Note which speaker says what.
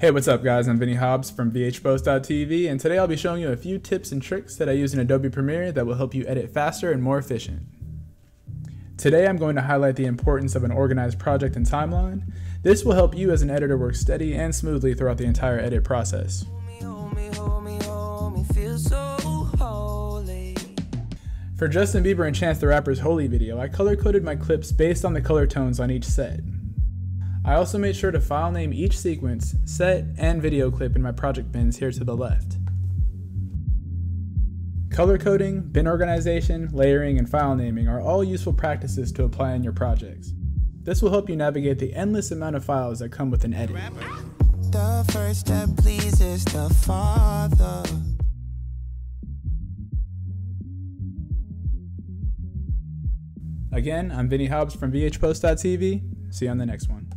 Speaker 1: Hey, what's up guys? I'm Vinnie Hobbs from VHPost.tv and today I'll be showing you a few tips and tricks that I use in Adobe Premiere that will help you edit faster and more efficient. Today I'm going to highlight the importance of an organized project and timeline. This will help you as an editor work steady and smoothly throughout the entire edit process. For Justin Bieber and Chance the Rapper's Holy video, I color coded my clips based on the color tones on each set. I also made sure to file name each sequence, set, and video clip in my project bins here to the left. Color coding, bin organization, layering, and file naming are all useful practices to apply in your projects. This will help you navigate the endless amount of files that come with an edit. The first step pleases the Father. Again, I'm Vinnie Hobbs from VHPost.tv. See you on the next one.